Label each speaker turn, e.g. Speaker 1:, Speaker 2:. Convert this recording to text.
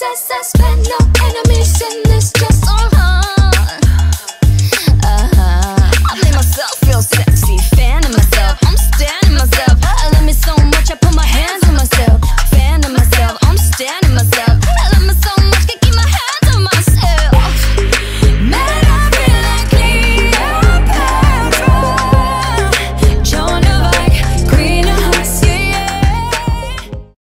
Speaker 1: Suspend spend no enemies.